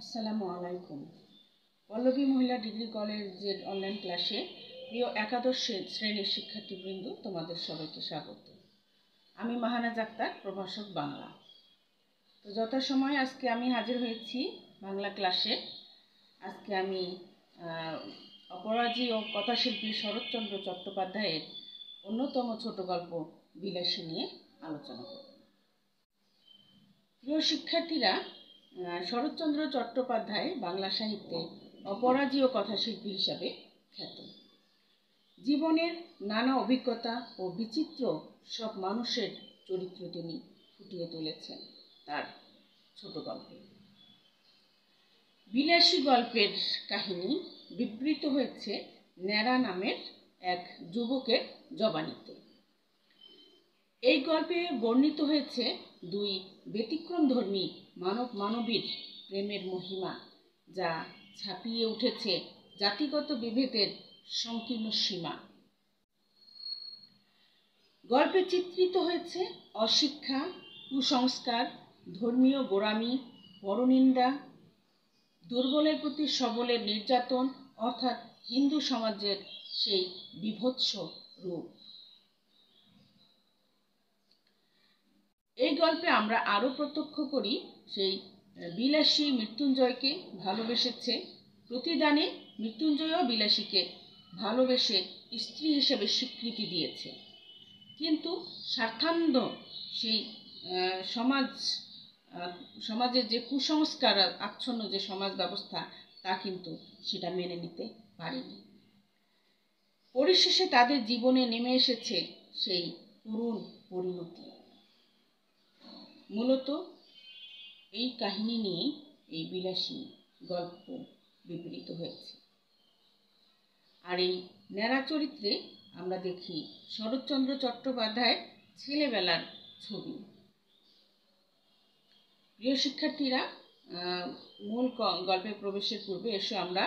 আসসালামু আলাইকুম। পল্লবী মহিলা ডিগ্রি কলেজের অনলাইন ক্লাসে প্রিয় একাদশ শ্রেণির শিক্ষার্থীবৃন্দ, তোমাদের সবাইকে স্বাগত। আমি মাহানাজ আক্তার, প্রভাষক বাংলা। তো যথাসময়ে আজকে আমি হাজির হয়েছি বাংলা ক্লাসে আজকে আমি অপরাজী ও কথাশিল্পী শরৎচন্দ্র চট্টোপাধ্যায়ের অন্যতম ছোট গল্প বিলাসী নিয়ে আলোচনা করব। প্রিয় শিক্ষার্থীরা শরৎচন্দ্র চট্টোপাধ্যায় বাংলা সাহিত্যে অপরাজীয় কথাশিল্পী হিসাবে খ্যাত। জীবনের নানা অভিজ্ঞতা ও বিচিত্র সব মানুষের চরিত্র তিনি ফুটিয়ে তুলেছেন তার ছোট গল্পে। বিলাসী গল্পের কাহিনী বিবৃত হয়েছে ন্যাড়া নামের এক যুবকের জবানিতে। এই গল্পে বর্ণিত হয়েছে দুই ব্যতিক্রমধর্মী মানব মানবীর প্রেমের মহিমা যা ছাপিয়ে উঠেছে জাতিগত বিভেদের সংকীর্ণ সীমা। গল্পে চিত্রিত হয়েছে অশিক্ষা, কুসংস্কার, ধর্মীয় গোড়ামি, পরনিন্দা, দুর্বলের প্রতি সবলের নির্যাতন, অর্থাৎ হিন্দু সমাজের সেই বিভৎস রূপ। এই গল্পে আমরা আরও প্রত্যক্ষ করি, সেই বিলাসী মৃত্যুঞ্জয়কে ভালোবেসেছে। প্রতিদানে মৃত্যুঞ্জয়ও বিলাসীকে ভালোবেসে স্ত্রী হিসেবে স্বীকৃতি দিয়েছে। কিন্তু স্বার্থান্ধ সেই সমাজ সমাজের যে কুসংস্কার আচ্ছন্ন যে সমাজ ব্যবস্থা, তা কিন্তু সেটা মেনে নিতে পারেনি। পরিশেষে তাদের জীবনে নেমে এসেছে সেই করুণ পরিণতি। মূলত এই কাহিনী নিয়ে এই বিলাসী গল্প বিবৃত হয়েছে। আর এই ন্যাড়া চরিত্রে আমরা দেখি শরৎচন্দ্র চট্টোপাধ্যায়ের ছেলেবেলার ছবি। প্রিয় শিক্ষার্থীরা মূল গল্পে প্রবেশের পূর্বে এসে আমরা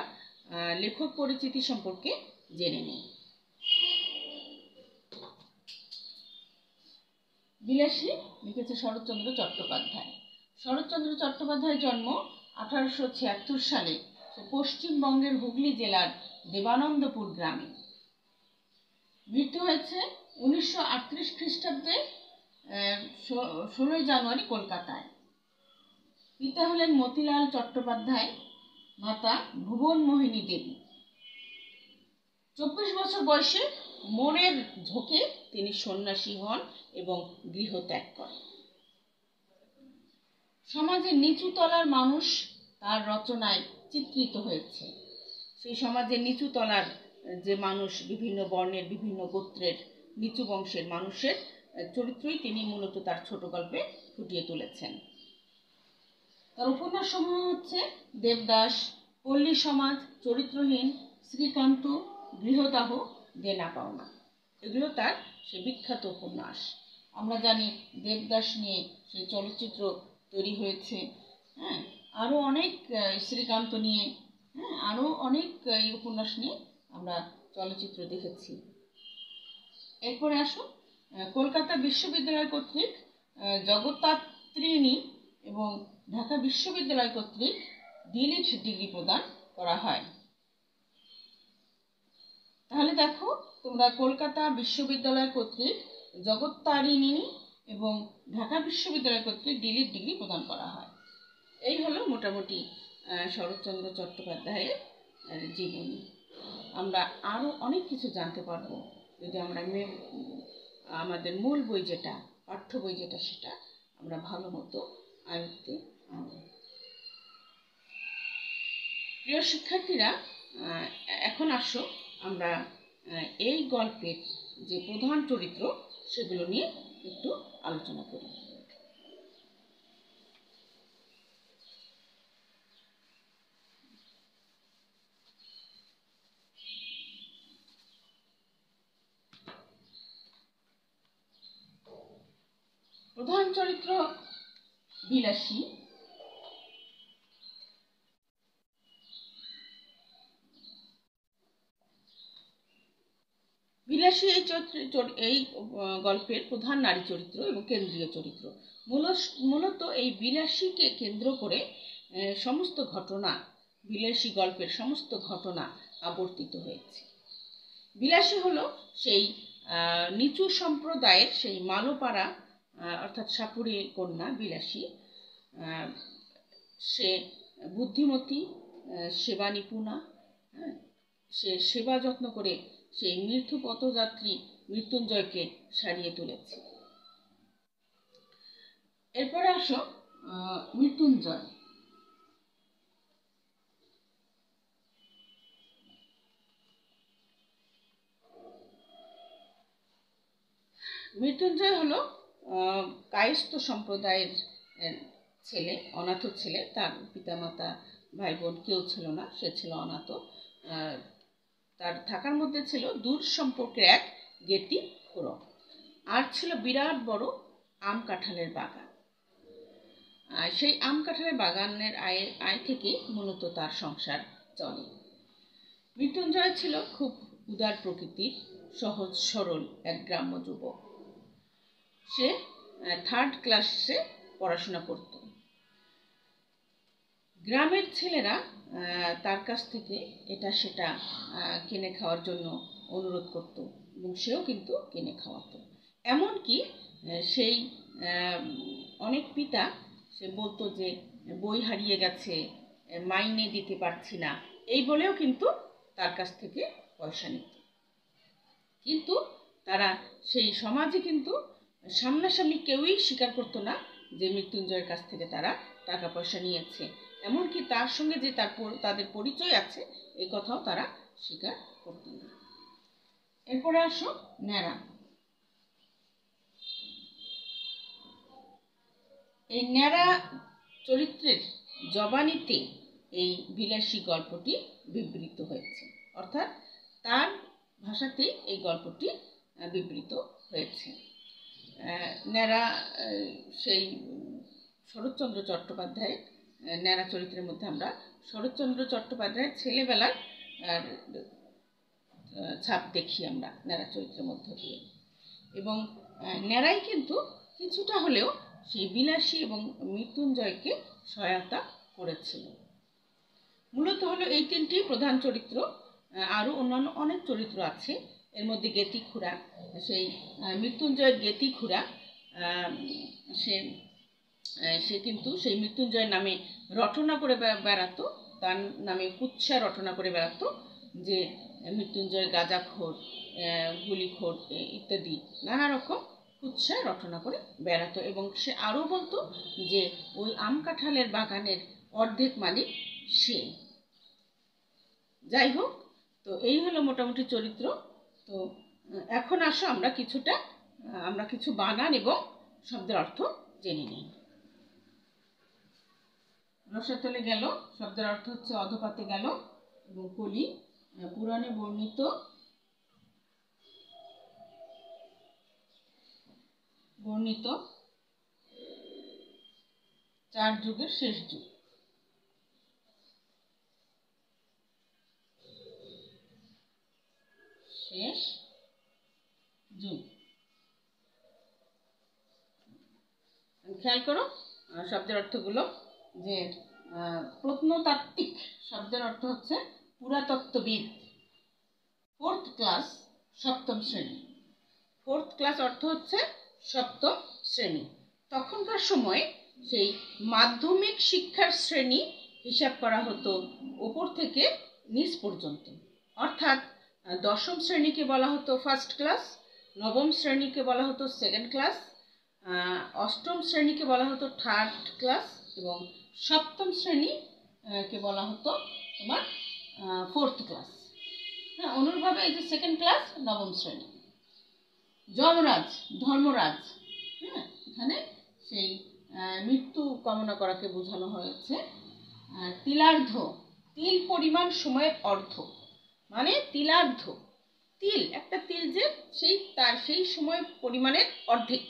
লেখক পরিচিতি সম্পর্কে জেনে নিই। বিলাসী লিখেছে শরৎচন্দ্র চট্টোপাধ্যায়। শরৎচন্দ্র চট্টোপাধ্যায়ের জন্ম আঠারোশো ছিয়াত্তর সালে পশ্চিমবঙ্গের হুগলি জেলার দেবানন্দপুর গ্রামে। মৃত্যু হয়েছে উনিশশো আটত্রিশ খ্রিস্টাব্দে ষোলোই জানুয়ারি কলকাতায়। পিতা হলেন মতিলাল চট্টোপাধ্যায়, মাতা ভুবন মোহিনী দেবী। চব্বিশ বছর বয়সে মনের ঝোঁকে তিনি সন্ন্যাসী হন। এবং গৃহত্যাগ করে। সমাজের নিচু তলার মানুষ তার রচনায় চিত্রিত হয়েছে। সেই সমাজের নিচু তলার যে মানুষ বিভিন্ন বর্ণের, বিভিন্ন গোত্রের নিচু বংশের মানুষের চরিত্রই তিনি মূলত তার ছোট গল্পে ফুটিয়ে তুলেছেন। তার উপন্যাস সমূহ হচ্ছে দেবদাস, পল্লী সমাজ, চরিত্রহীন, শ্রীকান্ত, গৃহদাহ, দেনা পাওনা। এগুলো তার সে বিখ্যাত উপন্যাস। আমরা জানি দেবদাস নিয়ে সেই চলচ্চিত্র তৈরি হয়েছে। হ্যাঁ আরও অনেক শ্রীকান্ত নিয়ে হ্যাঁ আরও অনেক এই উপন্যাস নিয়ে আমরা চলচ্চিত্র দেখেছি। এরপরে আসুন কলকাতা বিশ্ববিদ্যালয় কর্তৃক জগত্তাত্রিণী এবং ঢাকা বিশ্ববিদ্যালয় কর্তৃক ডিলিট ডিগ্রি প্রদান করা হয়। তাহলে দেখো, তোমরা কলকাতা বিশ্ববিদ্যালয় কর্তৃক জগত্তারিণী এবং ঢাকা বিশ্ববিদ্যালয় কর্তৃক ডিলিট ডিগ্রি প্রদান করা হয়। এই হলো মোটামুটি শরৎচন্দ্র চট্টোপাধ্যায়ের জীবনী। আমরা আরও অনেক কিছু জানতে পারব যদি আমরা আমাদের মূল বই যেটা, পাঠ্য বই যেটা, সেটা আমরা ভালো মতো আয়ত্তে আনি প্রিয় শিক্ষার্থীরা এখন আসো আমরা এই গল্পের যে প্রধান চরিত্র সেগুলো নিয়ে একটু আলোচনা করি। প্রধান চরিত্র বিলাসী। বিলাসী এই চরিত্র এই গল্পের প্রধান নারী চরিত্র এবং কেন্দ্রীয় চরিত্র। মূলত এই বিলাসীকে কেন্দ্র করে সমস্ত ঘটনা বিলাসী গল্পের সমস্ত ঘটনা আবর্তিত হয়েছে। বিলাসী হলো সেই নিচু সম্প্রদায়ের সেই মালোপাড়া অর্থাৎ সাপুরে কন্যা বিলাসী সে বুদ্ধিমতী সেবা নিপুণা হ্যাঁ, সে সেবা যত্ন করে সেই মৃত্যু পথযাত্রী মৃত্যুঞ্জয়কে সারিয়ে তুলেছে। এরপরে আসো মৃত্যুঞ্জয়। মৃত্যুঞ্জয় হলো কায়স্থ সম্প্রদায়ের ছেলে, অনাথ ছেলে। তার পিতামাতা ভাই বোন কেউ ছিল না, সে ছিল অনাথ। তার থাকার মধ্যে ছিল দূর সম্পর্কের এক গেতি খুঁড়ো আর ছিল বিরাট বড় আম কাঁঠালের বাগান। সেই আম কাঁঠালের বাগানের আয় আয় থেকে মূলত তার সংসার চলে। মৃত্যুঞ্জয় ছিল খুব উদার প্রকৃতির, সহজ সরল এক গ্রাম্য যুবক। সে থার্ড ক্লাসে পড়াশোনা করত। গ্রামের ছেলেরা তার কাছ থেকে এটা সেটা কিনে খাওয়ার জন্য অনুরোধ করত এবং সেও কিন্তু কিনে খাওয়াতো। এমনকি সেই অনেক পিতা সে বলতো যে, বই হারিয়ে গেছে, মাইনে দিতে পারছি না। এই বলেও কিন্তু তার কাছ থেকে পয়সা নিত। কিন্তু তারা সেই সমাজে কিন্তু সামনাসামনি কেউই স্বীকার করতো না যে মৃত্যুঞ্জয়ের কাছ থেকে তারা টাকা পয়সা নিয়েছে। এমনকি তার সঙ্গে যে তার তাদের পরিচয় আছে এই কথাও তারা স্বীকার করতো না এরপরে আসো ন্যাড়া। এই ন্যাড়া চরিত্রের জবানিতে এই বিলাসী গল্পটি বিবৃত হয়েছে। অর্থাৎ তার ভাষাতেই এই গল্পটি বিবৃত হয়েছে। ন্যাড়া সেই শরৎচন্দ্র চট্টোপাধ্যায়ের ন্যাড়া চরিত্রের মধ্যে আমরা শরৎচন্দ্র চট্টোপাধ্যায়ের ছেলেবেলার ছাপ দেখি আমরা ন্যাড়া চরিত্রের মধ্য দিয়ে। এবং ন্যাড়াই কিন্তু কিছুটা হলেও সেই বিলাসী এবং মৃত্যুঞ্জয়কে সহায়তা করেছিল। মূলত হলো এই তিনটি প্রধান চরিত্র আরও অন্যান্য অনেক চরিত্র আছে। এর মধ্যে গেতি খুড়া, সেই মৃত্যুঞ্জয়ের গেতি খুড়া সে সে কিন্তু সেই মৃত্যুঞ্জয়ের নামে রটনা করে বেড়াতো। তার নামে কুচ্ছা রটনা করে বেড়াতো যে, মৃত্যুঞ্জয় গাঁজাখোর গুলিখোর ইত্যাদি নানা রকম কুচ্ছা রটনা করে বেড়াতো। এবং সে আরও বলতো যে, ওই আম কাঁঠালের বাগানের অর্ধেক মালিক সে। যাই হোক, তো এই হলো মোটামুটি চরিত্র। তো, এখন আসো আমরা কিছুটা, আমরা কিছু বানান এবং শব্দের অর্থ জেনে নিই। রসাতলে গেল, শব্দের অর্থ হচ্ছে অধপাতে গেল, এবং কলি পুরাণে বর্ণিত। বর্ণিত চার যুগের শেষ যুগ। শেষ যুগ। খেয়াল করো শব্দের অর্থগুলো। যে প্রত্নতাত্ত্বিক শব্দের অর্থ হচ্ছে পুরাতত্ত্ববিদ। ফোর্থ ক্লাস সপ্তম শ্রেণি। ফোর্থ ক্লাস অর্থ হচ্ছে সপ্তম শ্রেণি। তখনকার সময় সেই মাধ্যমিক শিক্ষার শ্রেণি হিসাব করা হতো ওপর থেকে নিচ পর্যন্ত। অর্থাৎ দশম শ্রেণীকে বলা হতো ফার্স্ট ক্লাস নবম শ্রেণীকে বলা হতো সেকেন্ড ক্লাস অষ্টম শ্রেণীকে বলা হতো থার্ড ক্লাস এবং সপ্তম শ্রেণি কে বলা হতো তোমার ফোর্থ ক্লাস হ্যাঁ অনুরূপভাবে এই যে সেকেন্ড ক্লাস নবম শ্রেণি। যমরাজ ধর্মরাজ হ্যাঁ এখানে সেই মৃত্যু কামনা করাকে বোঝানো হয়েছে। তিলার্ধ, তিল পরিমাণ সময়ের অর্ধ। মানে তিলার্ধ, তিল, একটা তিল যে সেই, তার সেই সময় পরিমাণের অর্ধেক।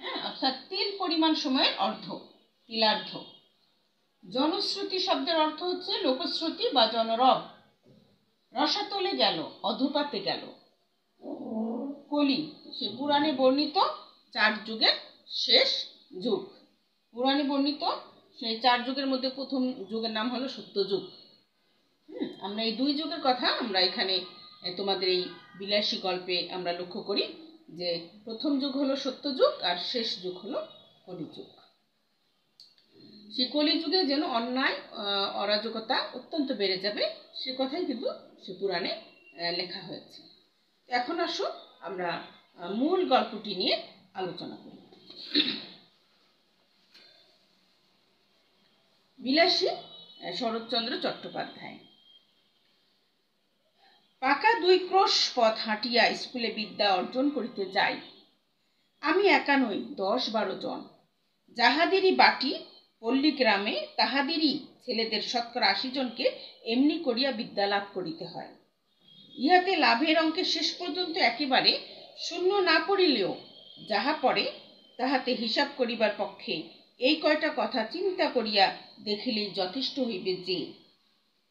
হ্যাঁ অর্থাৎ তিল পরিমাণ সময়ের অর্ধ, তিলার্ধ। জনশ্রুতি শব্দের অর্থ হচ্ছে লোকশ্রুতি বা জনরব। রসাতলে গেল, অধপাতে গেল। কলি, সে পুরাণে বর্ণিত চার যুগের শেষ যুগ। পুরাণে বর্ণিত সেই চার যুগের মধ্যে প্রথম যুগের নাম হলো সত্যযুগ। আমরা এই দুই যুগের কথা আমরা এখানে তোমাদের এই বিলাসী গল্পে আমরা লক্ষ্য করি যে প্রথম যুগ হলো সত্যযুগ আর শেষ যুগ হলো কলিযুগ। সেই কলিযুগে যেন অন্যায় অরাজকতা অত্যন্ত বেড়ে যাবে, সে কথাই কিন্তু সে পুরাণে লেখা হয়েছে। এখন আসো আমরা মূল গল্পটি নিয়ে আলোচনা করি। বিলাসী শরৎচন্দ্র চট্টোপাধ্যায়। পাকা দুই ক্রোশ পথ হাঁটিয়া স্কুলে বিদ্যা অর্জন করিতে যাই। আমি একা নই, দশ বারো জন। যাহাদেরই বাটি পল্লী গ্রামে তাহাদেরই ছেলেদের শতকরা আশি জনকে এমনি করিয়া বিদ্যা লাভ করিতে হয়। ইহাতে লাভের অঙ্কে শেষ পর্যন্ত একেবারে শূন্য না পড়িলেও যাহা পড়ে, তাহাতে হিসাব করিবার পক্ষে এই কয়টা কথা চিন্তা করিয়া দেখিলেই যথেষ্ট হইবে যে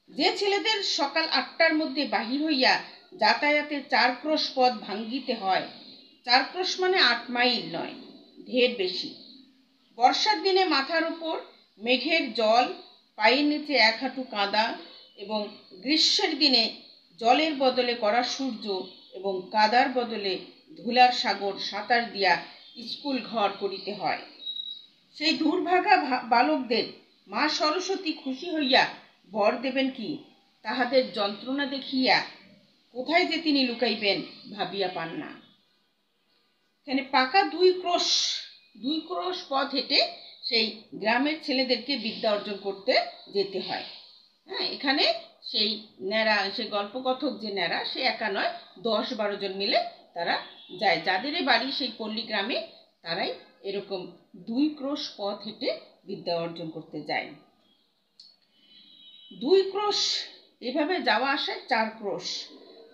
যে ছেলেদের সকাল আটটার মধ্যে বাহির হইয়া যাতায়াতে চার ক্রোশ পথ ভাঙ্গিতে হয় চার ক্রোশ মানে আট মাইল নয়, ঢের বেশি। বর্ষার দিনে মাথার উপর মেঘের জল, পায়ের নিচে এক হাঁটু কাদা এবং গ্রীষ্মের দিনে জলের বদলে করা সূর্য এবং কাদার বদলে ধুলার সাগর সাঁতার দিয়া স্কুল ঘর করিতে হয়। সেই দুর্ভাগা বালকদের মা সরস্বতী খুশি হইয়া বর দেবেন কি? তাহাদের যন্ত্রণা দেখিয়া কোথায় যে তিনি লুকাইবেন ভাবিয়া পান না। এখানে পাকা দুই ক্রোশ দুই ক্রোশ পথ হেঁটে সেই গ্রামের ছেলেদেরকে বিদ্যা অর্জন করতে যেতে হয়। হ্যাঁ এখানে সেই ন্যাড়া সে গল্পকথক যে ন্যাড়া, সে একা নয়, দশ বারো জন মিলে তারা যায়। যাদের বাড়ি সেই পল্লী গ্রামে, তারাই এরকম দুই ক্রোশ পথ হেঁটে বিদ্যা অর্জন করতে যায়। দুই ক্রোশ, এভাবে যাওয়া আসে চার ক্রোশ।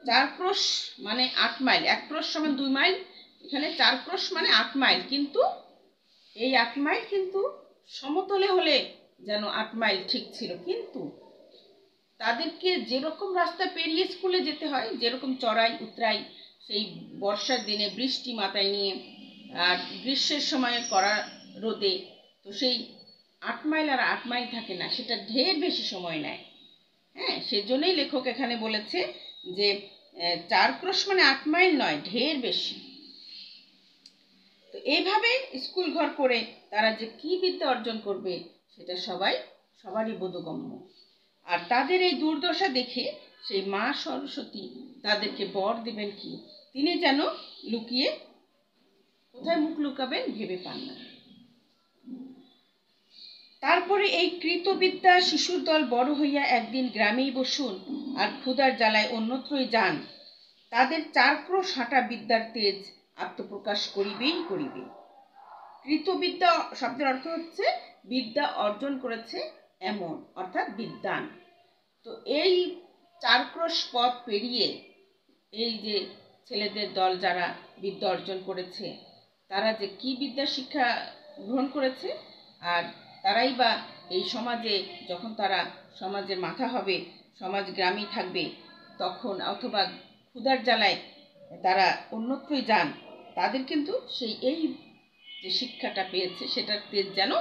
চার ক্রোশ মানে আট মাইল। এক ক্রোশ সমান দুই মাইল। এখানে চার ক্রোশ মানে আট মাইল। কিন্তু এই আট মাইল কিন্তু সমতলে হলে যেন আট মাইল ঠিক ছিল। কিন্তু তাদেরকে যেরকম রাস্তা পেরিয়ে স্কুলে যেতে হয়, যেরকম চড়াই, উতরাই, সেই বর্ষার দিনে বৃষ্টি মাথায় নিয়ে আর গ্রীষ্মের সময় করা রোদে, তো সেই আট মাইল আর আট মাইল থাকে না, সেটা ঢের বেশি সময় নেয়। হ্যাঁ সেজন্যই লেখক এখানে বলেছে যে চার ক্রোশ মানে আট মাইল নয়, ঢের বেশি। এইভাবে স্কুল ঘর করে তারা যে কি বিদ্যা অর্জন করবে, সেটা সবাই, সবারই বোধগম্য। আর তাদের এই দুর্দশা দেখে সেই মা সরস্বতী তাদেরকে বর দেবেন কি? তিনি যেন লুকিয়ে কোথায় মুখ লুকাবেন ভেবে পান না। তারপরে এই কৃতবিদ্যা শিশুর দল বড় হইয়া একদিন গ্রামেই বসুন আর ক্ষুদার জ্বালায় অন্যত্রই যান। তাদের চার ক্রোশ হাঁটা বিদ্যার তেজ আত্মপ্রকাশ করিবেই করিবে। কৃতবিদ্যা শব্দের অর্থ হচ্ছে বিদ্যা অর্জন করেছে এমন, অর্থাৎ বিদ্যান। তো এই চার ক্রোশ পথ পেরিয়ে এই যে ছেলেদের দল যারা বিদ্যা অর্জন করেছে, তারা যে কি বিদ্যা শিক্ষা গ্রহণ করেছে, আর তারাই বা এই সমাজে যখন তারা সমাজের মাথা হবে, সমাজ গ্রামেই থাকবে, তখন অথবা ক্ষুধার জ্বালায় তারা অন্যত্রই যান। তাদের কিন্তু সেই এই যে শিক্ষাটা পেয়েছে সেটার তেজ যেন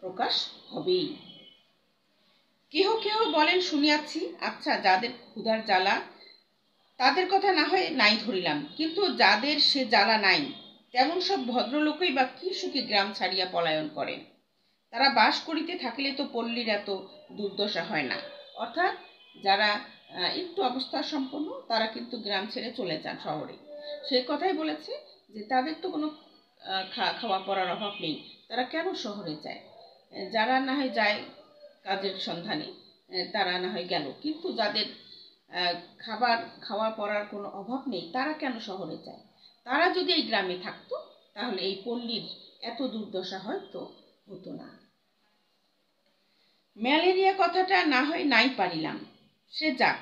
প্রকাশ হবেই। কেহ কেহ বলেন, শুনিয়াছি আচ্ছা যাদের ক্ষুধার জ্বালা, তাদের কথা না হয় নাই ধরিলাম। কিন্তু যাদের সে জ্বালা নাই, তেমন সব ভদ্রলোকই বা কি সুখে গ্রাম ছাড়িয়া পলায়ন করেন। তারা বাস করিতে থাকলে তো পল্লীর এত দুর্দশা হয় না। অর্থাৎ যারা একটু অবস্থা সম্পন্ন, তারা কিন্তু গ্রাম ছেড়ে চলে যান শহরে। সেই কথাই বলেছে। যে তাদের তো কোনো খাওয়া পড়ার অভাব নেই। তারা কেন শহরে যায়? যারা না হয় যায় কাজের সন্ধানে তারা না হয় গেল। কিন্তু যাদের খাবার, খাওয়া পড়ার কোনো অভাব নেই, তারা কেন শহরে যায়? তারা যদি এই গ্রামে থাকতো, তাহলে এই পল্লীর এত দুর্দশা হয়তো হতো না। ম্যালেরিয়া কথাটা না হয় নাই পারিলাম, সে যাক।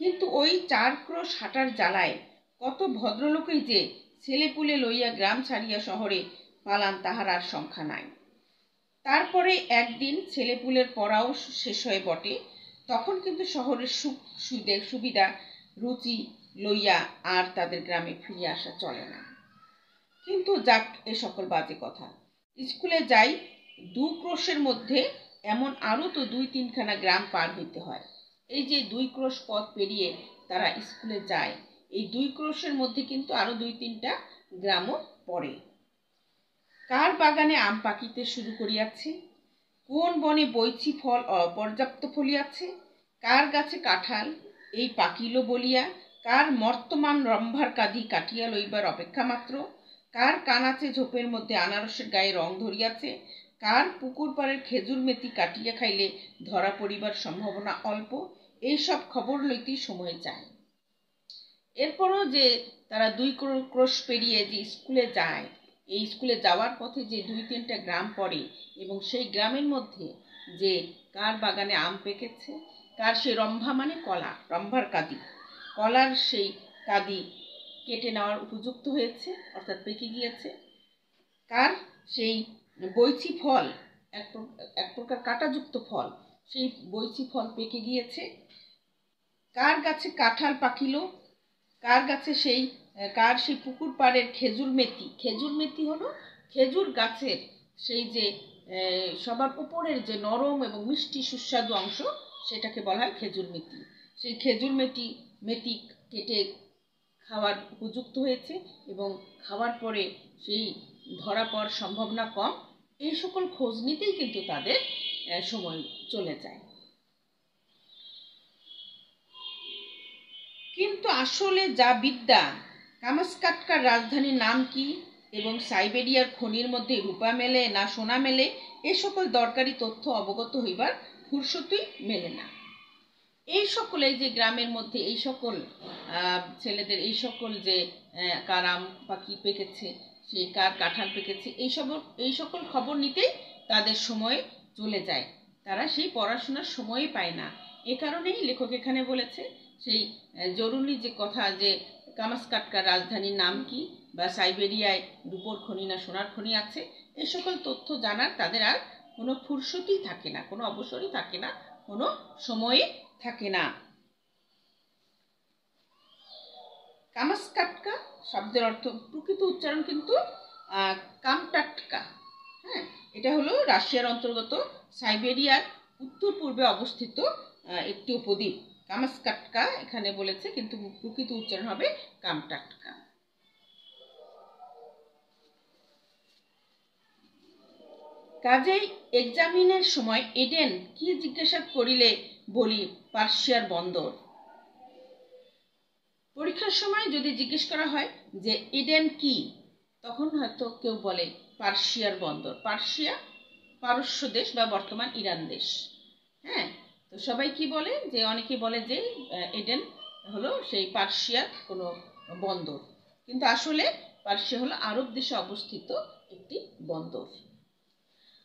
কিন্তু ওই চার ক্রোশ হাঁটার জ্বালায় কত ভদ্রলোকই যে ছেলেপুলে লইয়া গ্রাম ছাড়িয়া শহরে পালান তাহার আর সংখ্যা নাই। তারপরে একদিন ছেলেপুলের পড়াও শেষ হয়ে বটে, তখন কিন্তু শহরের সুখ সুদে সুবিধা রুচি লইয়া আর তাদের গ্রামে ফিরে আসা চলে না। কিন্তু যাক এ সকল বাজে কথা। স্কুলে যাই, দু ক্রোশের মধ্যে এমন আরও তো দুই তিনখানা গ্রাম পার হইতে হয়। এই যে দুই ক্রোশ পথ পেরিয়ে তারা স্কুলে যায় এই দুই ক্রোশের মধ্যে কিন্তু আরও দুই তিনটা গ্রামও পড়ে। কার বাগানে আম পাকিতে শুরু করিয়াছে? কোন বনে বৈছি ফল অপর্যাপ্ত ফলিয়াছে? কার গাছে কাঁঠাল এই পাকিল বলিয়া? কার মর্তমান রম্ভার কাঁদি কাটিয়া লইবার অপেক্ষা মাত্র? কার কানাচে ঝোপের মধ্যে আনারসের গায়ে রং ধরিয়াছে? কার পুকুর পাড়ের খেজুর মেথি কাটিয়া খাইলে ধরা পড়িবার সম্ভাবনা অল্প? এইসব খবর লইতেই সময় যায়। এরপরও যে তারা দুই ক্রোশ পেরিয়ে যে স্কুলে যায়, এই স্কুলে যাওয়ার পথে যে দুই তিনটা গ্রাম পড়ে এবং সেই গ্রামের মধ্যে যে কার বাগানে আম পেকেছে, কার সেই রম্ভা মানে কলা, রম্ভার কাদি। কলার সেই কাদি কেটে নেওয়ার উপযুক্ত হয়েছে, অর্থাৎ পেকে গিয়েছে। কার সেই বৈচি ফল, এক এক প্রকার কাঁটাযুক্ত ফল, সেই বৈচি ফল পেকে গিয়েছে। কার গাছে কাঁঠাল পাকিল কার গাছে সেই কার সেই পুকুর পাড়ের খেজুর মেথি? খেজুর মেথি হলো খেজুর গাছের সেই যে সবার উপরের যে নরম এবং মিষ্টি সুস্বাদু অংশ, সেটাকে বলা হয় খেজুর মেথি। সেই খেজুর মেথি মেথি কেটে খাওয়ার উপযুক্ত হয়েছে এবং খাওয়ার পরে সেই ধরা পড়ার সম্ভাবনা কম। এই সকল খোঁজ নিতেই কিন্তু তাদের সময় চলে যায়। কিন্তু আসলে যা বিদ্যা, কামাসকাটকার রাজধানীর নাম কি এবং সাইবেরিয়ার খনির মধ্যে রূপা মেলে না সোনা মেলে, এ সকল দরকারি তথ্য অবগত হইবার ফুরসতই মেলে না। এই সকলে যে গ্রামের মধ্যে এই সকল ছেলেদের এই সকল যে কার আম পাখি পেকেছে সেই কার কাঁঠাল পেকেছে এই সব, এই সকল খবর নিতেই তাদের সময় চলে যায়। তারা সেই পড়াশোনার সময়ই পায় না। এ কারণেই লেখক এখানে বলেছে সেই জরুরি যে কথা যে কামাসকাটকার রাজধানীর নাম কি বা সাইবেরিয়ায় রূপোর খনি না সোনার খনি আছে, এ সকল তথ্য জানার তাদের আর কোনো ফুরসতই থাকে না, কোনো অবসরই থাকে না, কোনো সময়ই থাকে না। কামাসকাটকা শব্দের অর্থ প্রকৃত উচ্চারণ কিন্তু কামটাটকা হ্যাঁ এটা হলো রাশিয়ার অন্তর্গত সাইবেরিয়ার উত্তর পূর্বে অবস্থিত একটি উপদ্বীপ। কামাসকাটকা এখানে বলেছে, কিন্তু প্রকৃত উচ্চারণ হবে কামটাটকা কাজেই এক্সামিনের সময় এডেন কি জিজ্ঞাসা করিলে বলি, পার্সিয়ার বন্দর। পরীক্ষার সময় যদি জিজ্ঞেস করা হয় যে ইডেন কি, তখন হয়তো কেউ বলে পার্সিয়ার বন্দর। পার্সিয়া পারস্য দেশ বা বর্তমান ইরান দেশ। হ্যাঁ তো সবাই কি বলে? যে অনেকে বলে যে এডেন হলো সেই পার্সিয়ার কোনো বন্দর। কিন্তু আসলে পার্সিয়া হলো আরব দেশে অবস্থিত একটি বন্দর।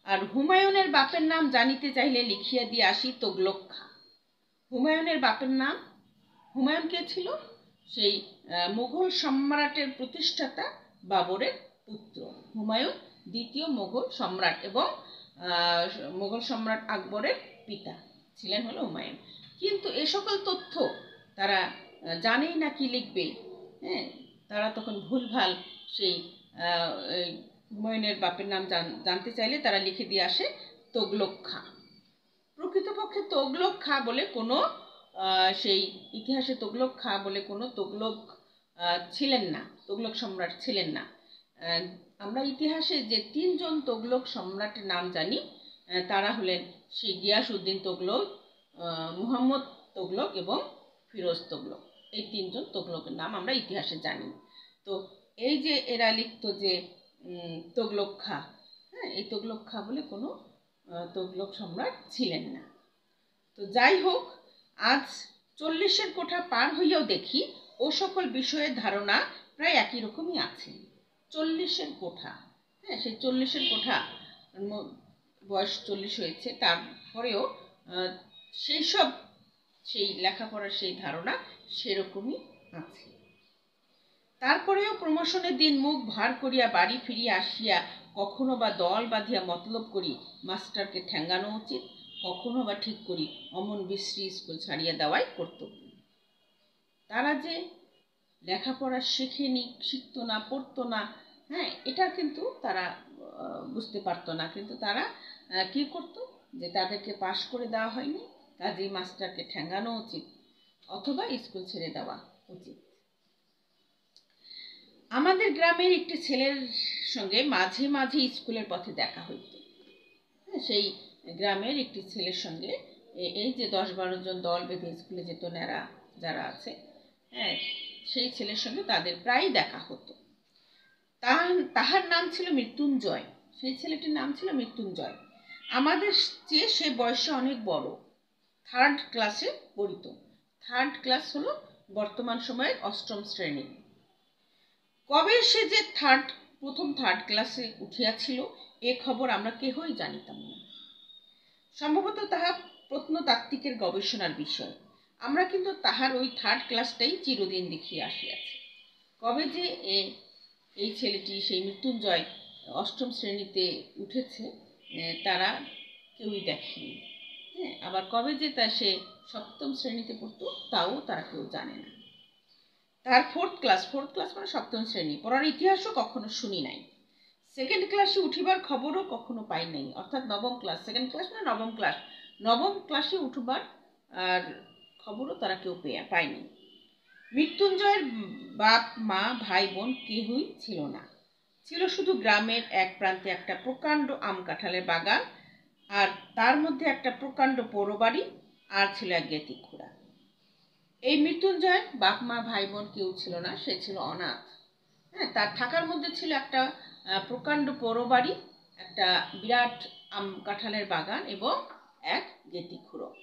আর হুমায়ুনের বাপের নাম জানিতে চাইলে লিখিয়া দিয়ে আসি তোগলক্ষা হুমায়ুনের বাপের নাম, হুমায়ুন কে ছিল? সেই মুঘল সম্রাটের প্রতিষ্ঠাতা বাবরের পুত্র। হুমায়ুন দ্বিতীয় মুঘল সম্রাট এবং মুঘল সম্রাট আকবরের পিতা। ছিলেন হলো হুমায়ুন। কিন্তু এ সকল তথ্য তারা জানেই না কি লিখবে হ্যাঁ? তারা তখন ভুলভাল সেই হুমায়ুনের বাপের নাম জানতে চাইলে তারা লিখে দিয়ে আসে তোগলক খা প্রকৃতপক্ষে তোগলক খা বলে কোনো সেই ইতিহাসে তোগলক খা বলে কোনো তোগলক ছিলেন না, তোগলক সম্রাট ছিলেন না। আমরা ইতিহাসে যে তিনজন তোগলক সম্রাটের নাম জানি তারা হলেন সেই গিয়াস উদ্দিন তোগলক মুহাম্মদ তোগলক এবং ফিরোজ তোগলক। এই তিনজন তোগলকের নাম আমরা ইতিহাসে জানি। তো এই যে এরা লিখত যে তোগলক খা হ্যাঁ এই তোগলক খা বলে কোনো তোগলক সম্রাট ছিলেন না। তো যাই হোক, আজ চল্লিশের কোঠা পার হইয়াও দেখি, ও সকল বিষয়ের ধারণা প্রায় একই রকমই আছে। চল্লিশের কোঠা হ্যাঁ সেই চল্লিশের কোঠা বয়স চল্লিশ হয়েছে, তারপরেও সেই সব সেই লেখাপড়ার সেই ধারণা সেরকমই আছে। তারপরেও প্রমোশনের দিন মুখ ভার করিয়া বাড়ি ফিরিয়া আসিয়া কখনো বা দল বাঁধিয়া মতলব করি, মাস্টারকে ঠ্যাঙ্গানো উচিত, কখনো বা ঠিক করি, অমন বিশ্রী স্কুল ছাড়িয়া দেওয়াই কর্তব্য। তারা যে লেখাপড়া শেখেনি, শিখতো না, পড়তো না হ্যাঁ এটা কিন্তু তারা বুঝতে পারতো না। কিন্তু তারা কি করতো? যে তাদেরকে পাশ করে দেওয়া হয়নি কাজেই মাস্টারকে ঠ্যাঙ্গানো উচিত অথবা স্কুল ছেড়ে দেওয়া উচিত। আমাদের গ্রামের একটি ছেলের সঙ্গে মাঝে মাঝে স্কুলের পথে দেখা হইত। হ্যাঁ, সেই গ্রামের একটি ছেলের সঙ্গে এই যে দশ বারো জন দল বেঁধে স্কুলে যেত নেরা যারা আছে হ্যাঁ সেই ছেলের সঙ্গে তাদের প্রায় দেখা হতো। তার তাহার নাম ছিল মৃত্যুঞ্জয়। সেই ছেলেটির নাম ছিল মৃত্যুঞ্জয়। আমাদের চেয়ে সে বয়সে অনেক বড়। থার্ড ক্লাসে পড়িত। থার্ড ক্লাস হলো বর্তমান সময়ের অষ্টম শ্রেণি। কবে সে যে থার্ড প্রথম থার্ড ক্লাসে উঠিয়াছিল, এ খবর আমরা কেহই জানিতাম না। সম্ভবত তাহা প্রত্নতাত্ত্বিকের গবেষণার বিষয়। আমরা কিন্তু তাহার ওই থার্ড ক্লাসটাই চিরদিন দেখিয়ে আসিয়াছি। কবে যে এই ছেলেটি সেই মৃত্যুঞ্জয় অষ্টম শ্রেণীতে উঠেছে তারা কেউই দেখেনি। হ্যাঁ আবার কবে যে তা সে সপ্তম শ্রেণীতে পড়তো, তাও তারা কেউ জানে না। তার ফোর্থ ক্লাস ফোর্থ ক্লাস মানে সপ্তম শ্রেণি, পড়ার ইতিহাসও কখনো শুনি নাই। সেকেন্ড ক্লাসে উঠিবার খবরও কখনো পাই নাই, অর্থাৎ নবম ক্লাস সেকেন্ড ক্লাস মানে নবম ক্লাস নবম ক্লাসে উঠবার আর খবরও তারা কেউ পেয়ে পায়নি মৃত্যুঞ্জয়ের বাপ, মা, ভাই, বোন কেউই ছিল না। ছিল শুধু গ্রামের এক প্রান্তে একটা প্রকাণ্ড আম কাঁঠালের বাগান আর তার মধ্যে একটা প্রকাণ্ড পৌরবাড়ি আর ছিল এক গেতি খুঁড়া। এই মৃত্যুঞ্জয়ের বাপ, মা, ভাই, বোন কেউ ছিল না, সে ছিল অনাথ। হ্যাঁ তার থাকার মধ্যে ছিল একটা প্রকাণ্ড পৌরবাড়ি, একটা বিরাট আম কাঁঠালের বাগান এবং এক গেতি খুঁড়ো।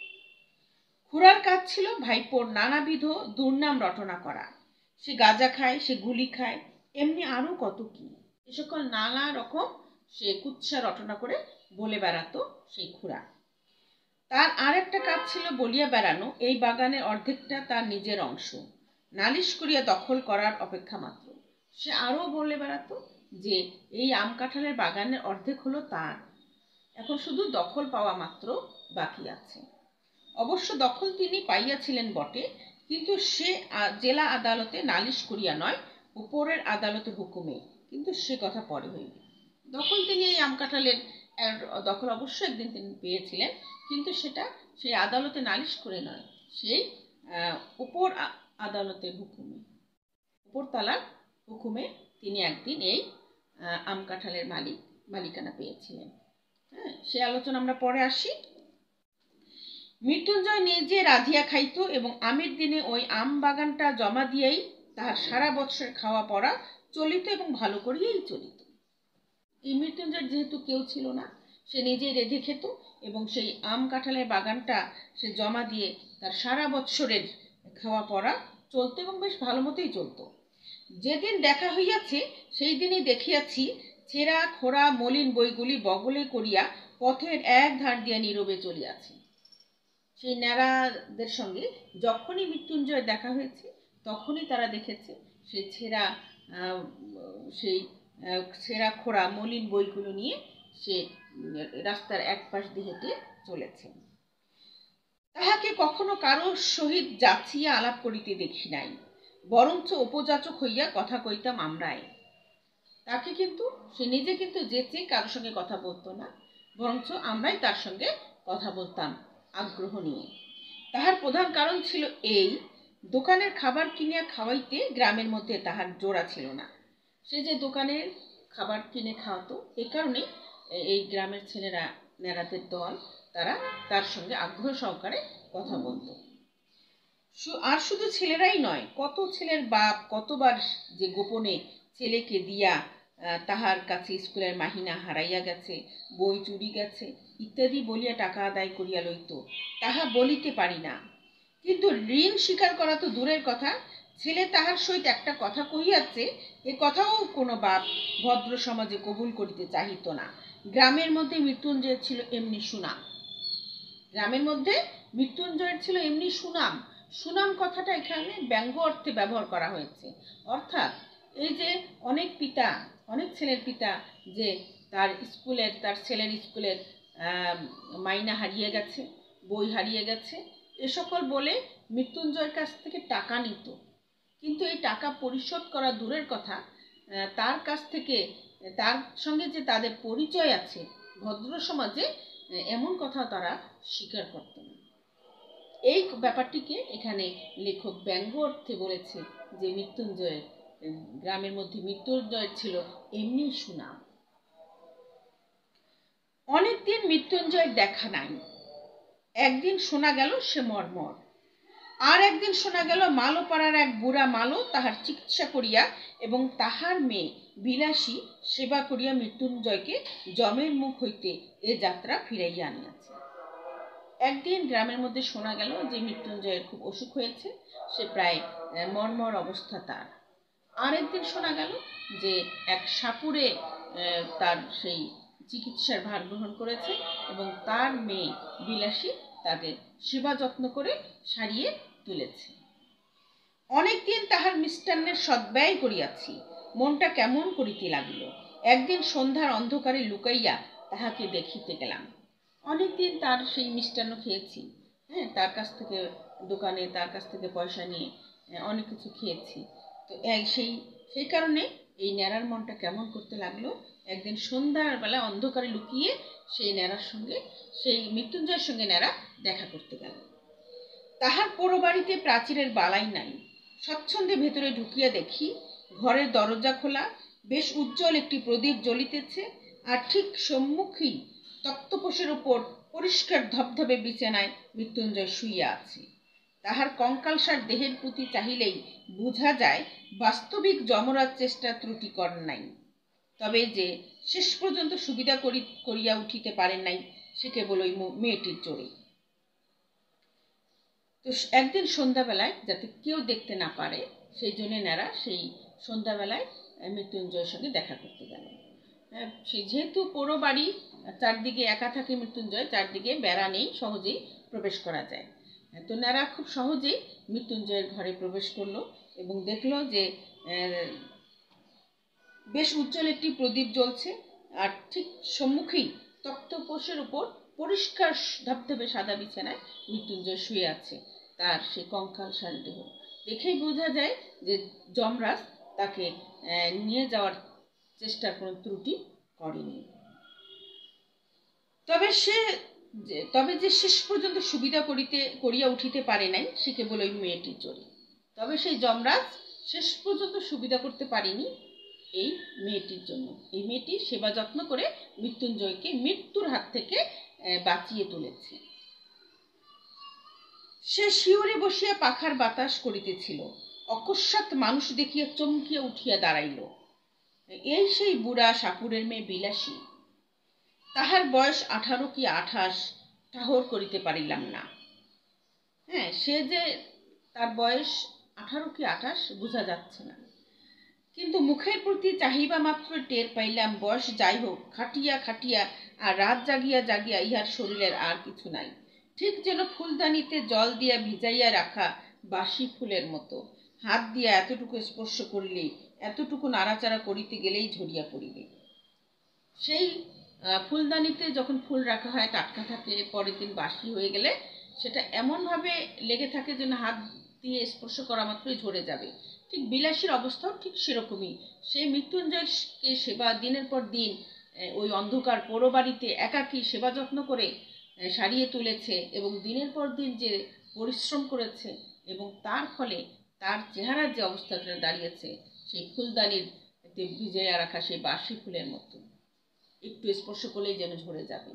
খুড়ার কাজ ছিল ভাইপোর নানাবিধ দুর্নাম রটনা করা। সে গাঁজা খায়, সে গুলি খায়, এমনি আরও কত কি। এ সকল নানা রকম সে কুৎসা রটনা করে বলে বেড়াতো সেই খুড়া। তার আর একটা কাজ ছিল বলিয়া বেড়ানো, এই বাগানের অর্ধেকটা তার নিজের অংশ। নালিশ করিয়া দখল করার অপেক্ষা মাত্র। সে আরও বলে বেড়াতো যে, এই আম কাঁঠালের বাগানের অর্ধেক হলো তার। এখন শুধু দখল পাওয়া মাত্র বাকি আছে। অবশ্য দখল তিনি পাইয়াছিলেন বটে কিন্তু সে জেলা আদালতে নালিশ করিয়া নয়, উপরের আদালতে হুকুমে। কিন্তু সে কথা পরে হইবে। দখল তিনি এই আম কাঁঠালের দখল অবশ্য একদিন তিনি পেয়েছিলেন, কিন্তু সেটা সেই আদালতে নালিশ করে নয়। সেই উপর আদালতের হুকুমে। উপরতলার হুকুমে তিনি একদিন এই আম কাঁঠালের মালিক, মালিকানা পেয়েছিলেন। হ্যাঁ সে আলোচনা আমরা পরে আসি। মৃত্যুঞ্জয় নিজে রাধিয়া খাইত এবং আমের দিনে ওই আম বাগানটা জমা দিয়েই তাহার সারা বৎসর খাওয়া পড়া চলিত এবং ভালো করিয়েই চলিত। এই মৃত্যুঞ্জয়ের যেহেতু কেউ ছিল না, সে নিজেই রেধে খেত এবং সেই আম কাঁঠালের বাগানটা সে জমা দিয়ে তার সারা বৎসরের খাওয়া পড়া চলতো এবং বেশ ভালো মতোই চলত। যেদিন দেখা হইয়াছে, সেই দিনই দেখিয়াছি ছেঁড়া, খোড়া, মলিন বইগুলি বগলে করিয়া পথের এক ধার দিয়া নীরবে চলিয়াছে। সেই ন্যাড়াদের সঙ্গে যখনই মৃত্যুঞ্জয় দেখা হয়েছে, তখনই তারা দেখেছে সে ছেঁড়া সেই ছেঁড়া খোড়া মলিন বইগুলো নিয়ে সে রাস্তার এক পাশ দিয়ে হেঁটে চলেছে। তাহাকে কখনো কারও সহিত যাচিয়া আলাপ করিতে দেখি নাই, বরঞ্চ উপযাচক হইয়া কথা কইতাম আমরাই। তাকে কিন্তু, সে নিজে কিন্তু যেচে কারোর সঙ্গে কথা বলতো না, বরঞ্চ আমরাই তার সঙ্গে কথা বলতাম। আগ্রহ নিয়ে। তাহার প্রধান কারণ ছিল এই, দোকানের খাবার কিনিয়া খাওয়াইতে গ্রামের মধ্যে তাহার জোড়া ছিল না। সে যে দোকানের খাবার কিনে খাওয়াতো, এ কারণে এই গ্রামের ছেলেরা নেড়াদের দল, তারা তার সঙ্গে আগ্রহ সহকারে কথা বলত। আর শুধু ছেলেরাই নয়, কত ছেলের বাপ কতবার যে গোপনে ছেলেকে দিয়া তাহার কাছে স্কুলের মাহিনা হারাইয়া গেছে, বই চুরি গেছে ইত্যাদি বলিয়া টাকা আদায় করিয়া লইত, তাহা বলিতে পারি না। কিন্তু ঋণ স্বীকার করা তো দূরের কথা, ছেলে তাহার সহিত একটা কথা কহিয়াছে, এ কথাও কোনো বাপ ভদ্র সমাজে কবুল করিতে চাহিত না। গ্রামের মধ্যে মৃত্যুঞ্জয়ের ছিল এমনি সুনাম। গ্রামের মধ্যে মৃত্যুঞ্জয়ের ছিল এমনি সুনাম। সুনাম কথাটা এখানে ব্যঙ্গ অর্থে ব্যবহার করা হয়েছে। অর্থাৎ এই যে অনেক পিতা, অনেক ছেলের পিতা যে তার স্কুলের, তার ছেলের স্কুলের মাইনা হারিয়ে গেছে, বই হারিয়ে গেছে, এ সকল বলে মৃত্যুঞ্জয়ের কাছ থেকে টাকা নিত। কিন্তু এই টাকা পরিশোধ করা দূরের কথা তার কাছ থেকে, তার সঙ্গে যে তাদের পরিচয় আছে, ভদ্র সমাজে এমন কথা তারা স্বীকার করত না। এই ব্যাপারটিকে এখানে লেখক ব্যঙ্গ অর্থে বলেছে যে, মৃত্যুঞ্জয়ের গ্রামের মধ্যে মৃত্যুঞ্জয়ের ছিল এমনি সুনাম। অনেকদিন মৃত্যুঞ্জয়ের দেখা নাই। একদিন শোনা গেল সে মর্মর। আর একদিন শোনা গেল মালো পাড়ার এক বুড়া মালো তাহার চিকিৎসা করিয়া এবং তাহার মেয়ে বিলাসী সেবা করিয়া মৃত্যুঞ্জয়কে জমের মুখ হইতে এ যাত্রা ফিরাইয়া আনিয়াছে। একদিন গ্রামের মধ্যে শোনা গেল যে মৃত্যুঞ্জয়ের খুব অসুখ হয়েছে, সে প্রায় মর্মর অবস্থা তার। আরেকদিন শোনা গেল যে এক সাপুরে তার সেই চিকিৎসার ভার গ্রহণ করেছে এবং তার মেয়ে বিলাসী তাদের সেবা যত্ন করে সারিয়ে তুলেছে। অনেকদিন তাহার মিষ্টান্নের সদ্ব্যয় করিয়াছি। মনটা কেমন করিতে লাগিল। একদিন সন্ধ্যার অন্ধকারে লুকাইয়া তাহাকে দেখিতে গেলাম। অনেকদিন তার সেই মিষ্টান্ন খেয়েছি। হ্যাঁ তার কাছ থেকে দোকানে, তার কাছ থেকে পয়সা নিয়ে অনেক কিছু খেয়েছি। তো সেই সেই কারণে এই ন্যাড়ার মনটা কেমন করতে লাগল একদিন সন্ধ্যার বেলা অন্ধকারে লুকিয়ে সেই ন্যাড়ার সঙ্গে, সেই মৃত্যুঞ্জয়ের সঙ্গে ন্যাড়া দেখা করতে গেল। তাহার পোড়ো বাড়িতে প্রাচীরের বালাই নাই। স্বচ্ছন্দে ভেতরে ঢুকিয়া দেখি, ঘরের দরজা খোলা, বেশ উজ্জ্বল একটি প্রদীপ জ্বলিতেছে আর ঠিক সম্মুখেই তক্তপোষের উপর পরিষ্কার ধবধবে বিছানায় মৃত্যুঞ্জয় শুইয়া আছে। তাহার কঙ্কালসার দেহের প্রতি চাহিলেই বোঝা যায়, বাস্তবিক যমরাজ চেষ্টা ত্রুটিকর নাই। তবে যে শেষ পর্যন্ত সুবিধা করি, করিয়া উঠিতে পারেন নাই, সে কেবল ওই মেয়েটির জোরে তো একদিন সন্ধ্যাবেলায় যাতে কেউ দেখতে না পারে, সেই জন্য নারা সেই সন্ধ্যাবেলায় মৃত্যুঞ্জয়ের সঙ্গে দেখা করতে গেল। সে যেহেতু পোড়ো বাড়ি, চারদিকে একা থাকে মৃত্যুঞ্জয়, চারদিকে বেড়া নেই, সহজেই প্রবেশ করা যায়। তো নারা খুব সহজেই মৃত্যুঞ্জয়ের ঘরে প্রবেশ করল এবং দেখল যে বেশ উজ্জ্বল একটি প্রদীপ জ্বলছে, আর ঠিক সম্মুখেই তক্তপোষের উপর পরিষ্কার ধবধবে সাদা বিছানায় মৃত্যুঞ্জয় শুয়ে আছে, তার সে কঙ্কাল সার দেহ। দেখেই বোঝা যায় যে যমরাজ তাকে নিয়ে যাওয়ার চেষ্টার কোনো ত্রুটি করেনি। তবে সে তবে যে শেষ পর্যন্ত সুবিধা করিতে, করিয়া উঠিতে পারে নাই, সে কেবল ওই মেয়েটির জোরে। তবে সেই যমরাজ শেষ পর্যন্ত সুবিধা করতে পারেনি এই মেয়েটির জন্য। এই মেয়েটি সেবা যত্ন করে মৃত্যুঞ্জয়কে মৃত্যুর হাত থেকে বাঁচিয়ে তুলেছে। সে শিওরে বসিয়া পাখার বাতাস করিতেছিল। অকস্মাৎ মানুষ দেখিয়া চমকিয়া উঠিয়া দাঁড়াইল। এই সেই বুড়া সাপুরের মেয়ে বিলাসী। তাহার বয়স আঠারো কি আঠাশ ঠাহর করিতে পারিলাম না। হ্যাঁ সে যে তার বয়স আঠারো কি আঠাশ, বোঝা যাচ্ছে না। কিন্তু মুখের প্রতি চাহিবা মাত্র টের পাইলাম বয়স যাই হোক, খাটিয়া খাটিয়া আর রাত জাগিয়া জাগিয়া ইহার শরীরের আর কিছু নাই। ঠিক যেন ফুলদানিতে জল দিয়া ভিজাইয়া রাখা বাসি ফুলের মতো। হাত দিয়া এতটুকু স্পর্শ করিলেই এতটুকু নাড়াচাড়া করিতে গেলেই ঝরিয়া পড়িবে। সেই ফুলদানিতে যখন ফুল রাখা হয় টাটকা থাকে, পরের দিন বাসি হয়ে গেলে, সেটা এমনভাবে লেগে থাকে যেন হাত দিয়ে স্পর্শ করা মাত্রই ঝরে যাবে। ঠিক বিলাসীর অবস্থাও ঠিক সেরকমই। সে মৃত্যুঞ্জয়কে সেবা দিনের পর দিন ওই অন্ধকার পোড়ো বাড়িতে একাকী সেবা যত্ন করে সারিয়ে তুলেছে এবং দিনের পর দিন যে পরিশ্রম করেছে এবং তার ফলে তার চেহারার যে অবস্থাটা দাঁড়িয়েছে, সেই ফুলদানির ভিজাইয়া রাখা সেই বাসি ফুলের মতো। একটু স্পর্শ করলেই যেন ঝরে যাবে।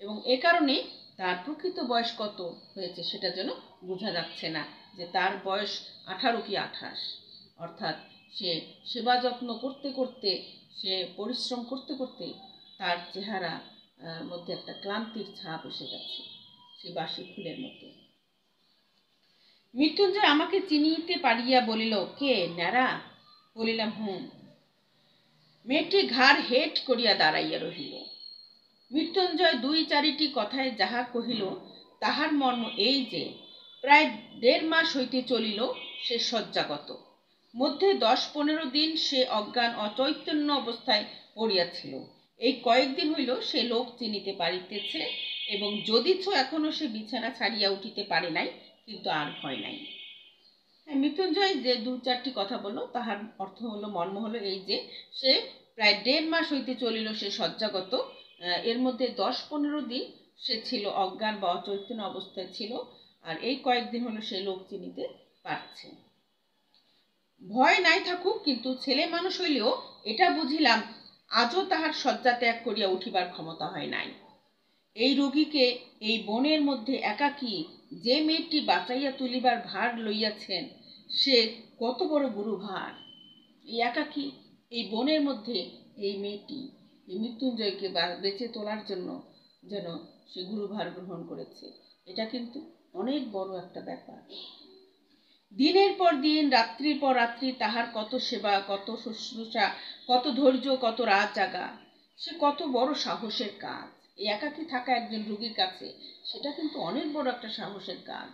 এবং এ কারণে তার প্রকৃত বয়স কত হয়েছে সেটা যেন বোঝা যাচ্ছে না। যে তার বয়স আঠারো কি আঠাশ। অর্থাৎ সে সেবা যত্ন করতে করতে, সে পরিশ্রম করতে করতে তার চেহারা মধ্যে একটা ক্লান্তির ছাপ এসে গেছে সে বাসি ফুলের মতো। মৃত্যুঞ্জয় আমাকে চিনিতে পারিয়া বলিল, কে ন্যাড়া? বলিলাম, হুম। মেয়েটি ঘাড় হেট করিয়া দাঁড়াইয়া রহিল। মৃত্যুঞ্জয় দুই চারিটি কথায় যাহা কহিল, তাহার মর্ম এই যে প্রায় দেড় মাস হইতে চলিল সে শয্যাগত। মধ্যে দশ পনেরো দিন সে অজ্ঞান অচৈতন্য অবস্থায় পড়িয়াছিল। এই কয়েকদিন হইল সে লোক চিনিতে পারিতেছে এবং যদিচ এখনও সে বিছানা ছাড়িয়া উঠিতে পারে নাই, কিন্তু আর ভয় নাই। হ্যাঁ মৃত্যুঞ্জয় যে দু চারটি কথা বলল, তাহার অর্থ হলো, মর্ম হলো এই যে, সে প্রায় দেড় মাস হইতে চলিল সে শয্যাগত। এর মধ্যে দশ পনেরো দিন সে ছিল অজ্ঞান বা অচৈতন্য অবস্থায় ছিল। আর এই কয়েকদিন হলো সে লোক চিনিতে পারছে। ভয় নাই থাকুক, কিন্তু ছেলে মানুষ হইলেও এটা বুঝিলাম, আজও তাহার শয্যা ত্যাগ করিয়া উঠিবার ক্ষমতা হয় নাই। এই রোগীকে এই বনের মধ্যে একাকী যে মেয়েটি বাঁচাইয়া তুলিবার ভার লইয়াছেন, সে কত বড় গুরু ভার এই একাকী, এই বনের মধ্যে এই মেয়েটি, এই মৃত্যুঞ্জয়কে বেঁচে তোলার জন্য যেন সে গুরুভার গ্রহণ করেছে। এটা কিন্তু অনেক বড় একটা ব্যাপার। দিনের পর দিন, রাত্রির পর রাত্রি তাহার কত সেবা, কত শুশ্রূষা, কত ধৈর্য, কত রাত জাগা। সে কত বড় সাহসের কাজ। এই একাকী থাকা একজন রুগীর কাছে সেটা কিন্তু অনেক বড় একটা সাহসের কাজ।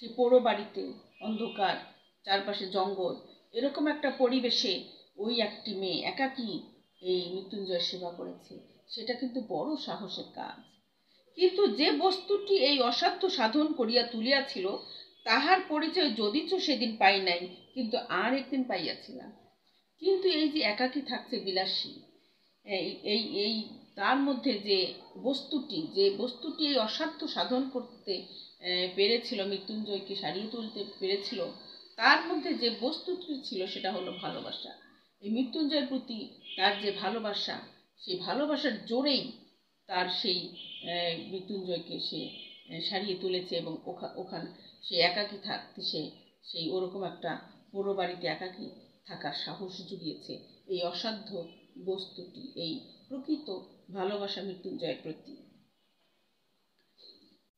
সে পোড়ো বাড়িতে, অন্ধকার, চারপাশে জঙ্গল, এরকম একটা পরিবেশে ওই একটি মেয়ে একাকী এই মৃত্যুঞ্জয় সেবা করেছে। সেটা কিন্তু বড় সাহসের কাজ। কিন্তু যে বস্তুটি এই অসাধ্য সাধন করিয়া তুলিয়াছিল, তাহার পরিচয় যদি যদিচ সেদিন পাই নাই, কিন্তু আর একদিন পাইয়াছিলাম। কিন্তু এই যে একাকী থাকছে বিলাসী, এই এই তার মধ্যে যে বস্তুটি যে বস্তুটি এই অসাধ্য সাধন করতে পেরেছিল, মৃত্যুঞ্জয়কে সারিয়ে তুলতে পেরেছিল, তার মধ্যে যে বস্তুটি ছিল সেটা হলো ভালোবাসা। এই মৃত্যুঞ্জয়ের প্রতি তার যে ভালোবাসা, সেই ভালোবাসার জোরেই তার সেই মৃত্যুঞ্জয়কে সে সারিয়ে তুলেছে এবং ওখা, ওখান সে একাকী থাকতে সে, সেই ওরকম একটা পুরো বাড়িতে একাকী থাকার সাহস জুগিয়েছে। এই অসাধ্য বস্তুটি, এই প্রকৃত ভালোবাসা মৃত্যুঞ্জয়ের প্রতি।